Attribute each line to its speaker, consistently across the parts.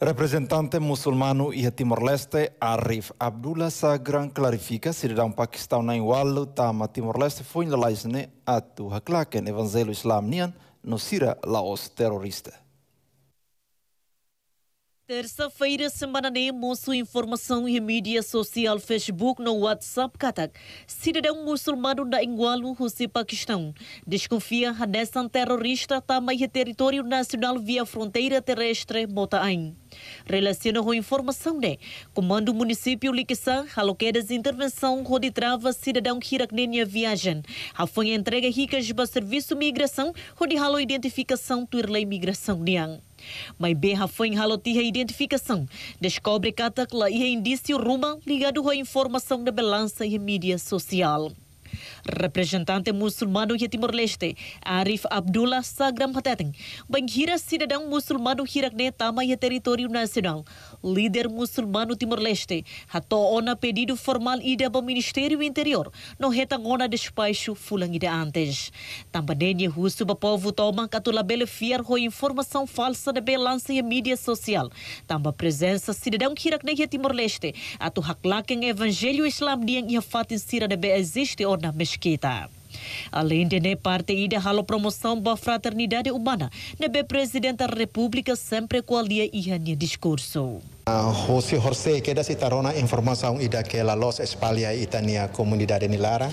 Speaker 1: Representante muçulmano e Timor-Leste, Arif Abdullah Sagran, clarifica cidadão paquistão na Walu, tama Timor-Leste, foi na laisne atu haklaken evangelho islam nian no sira laos terrorista.
Speaker 2: Terça-feira, semana nem moço informação e mídia social Facebook no WhatsApp Katak. Cidadão muçulmano da Ingualu, Rússia, Paquistão, desconfia dessa terrorista também território nacional via fronteira terrestre Motaim. Relaciona com informação de Comando Município Liquisan, aloquedas intervenção de trava cidadão Hiraknenia viagem. A foi entrega ricas para serviço migração, onde halo identificação tuirlei migração niang. Mas berra foi em halotia identificação. Descobre catacla e indício ruma ligado à informação da balança e mídia social. Representante muçulmano de Timor-Leste, Arif Abdullah Sagram Hateteng, bangira cidadão muçulmano Hirakne Tama e território nacional. Líder muçulmano Timor-Leste, ona pedido formal ida para o Ministério Interior, no retang ona despacho fulang ida antes. Também russo para povo toma catula bele fiar com informação falsa da balança e mídia social. Tamba presença cidadão Hirakne de Timor-Leste, atu haklaken evangelho islam diang ia fatin sira de existe ona mesquita. Além de ne parte ida halo promoção da fraternidade humana, nebe presidente da República sempre qualia ia discurso.
Speaker 3: Hosi Horse queda citarona informação ida que la los espalha itania comunidade nilara,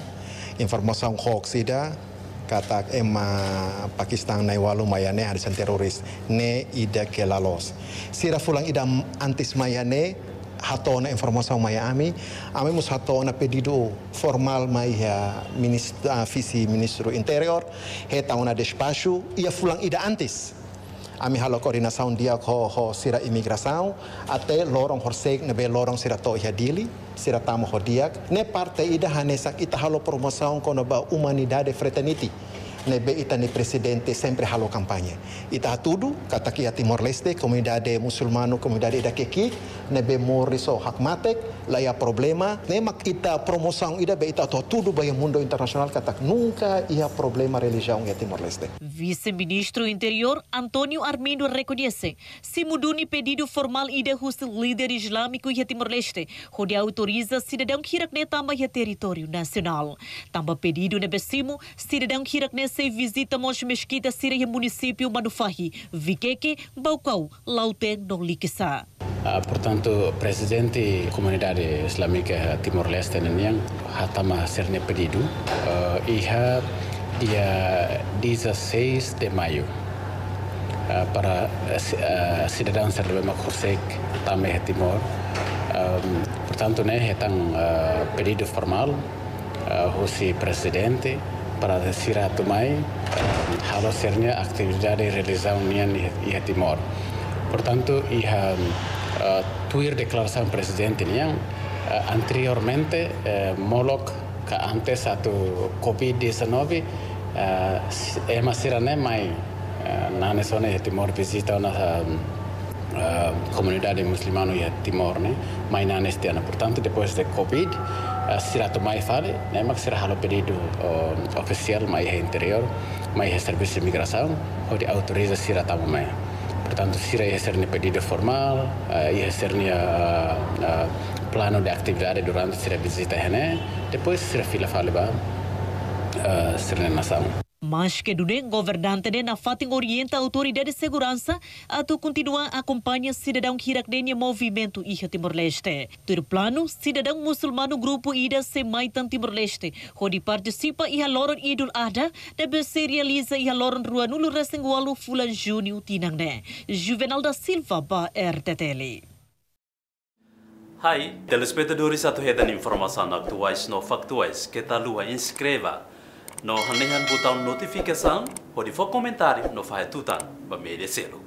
Speaker 3: informação hoax ida kata ema Pakistan na walu mayane harisan teroris ne ida que la los. Sira fulang ida antis mayane hatona informação mai ami. Ami mus hatona pedido formal mai ya ministro uh, visi ministro interior. Heta una despacho. Ia fulang ida antes ami halo koordinação dia ko ho sira imigração até lorong horsek nebe lorong sira to ia dili sira tamo hodiak ne parte ida hanesak ita halo promoção kono ba humanidade fraternity nebe ita ni presidente sempre halo kampanye. Ita tudo kata kia Timor Leste, comunidade musulmano, comunidade ida keki, nebe moriso hak matek, laya problema, nemak ita promoção ida be ita to tudo ba mundo internacional kata nunca ia problema religião ia Timor Leste.
Speaker 2: Vice-ministro Interior Antonio Armindo reconhece, se muduni pedido formal ida hus líder islâmico ia Timor Leste, onde autoriza cidadão kirakne tamba ia território nacional. Tamba pedido nebesimo, cidadão kirakne se visita Mons Mesquita Síria município Manufahi, Viqueque, Baucau, Lauten, Noliquissa.
Speaker 4: Uh, portanto, presidente da comunidade islâmica Timor-Leste, Nanyang, hatama serne pedido, uh, iha dia 16 de maio uh, para uh, cidadãos serbe makursek tame Timor. Um, portanto, né, hetang uh, pedido formal, uh, o presidente, para decir a Tumay halo sernya actividad de realización en Timor. Por tanto, iha uh, tuir declaración presidente yang uh, anteriormente uh, molok que antes a tu COVID-19 uh, ema sirane mai uh, nane sone Timor visita uh, comunidade muçulmana e Timor, né? Mas não neste ano. Portanto, depois de Covid, será tomar fale, né? Mas será o pedido oficial, mais interior, mais serviço de imigração, onde autoriza será tomar. Portanto, será ser um pedido formal, uh, ser uh, uh, plano de atividade durante a visita, né? Depois será fila fale, uh, será nação.
Speaker 2: Mas que dune governante de na orienta a autoridade de segurança a tu continua acompanha cidadão que irakdenia movimento Iha Timor-Leste. Ter plano, cidadão muçulmano grupo Ida Semaitan Timor-Leste, onde participa Iha Loron Idul Adha, deve se realiza Iha Loron Rua Nulu Resengualu Fulan Júnior Tinangne. Juvenal da Silva, ba RTTL.
Speaker 5: Hai, telespectadores atu hedan informação atuais no factuais que tá lua inscreva no hanehan botão notificação, pode for comentário no faz tutan, para merecer.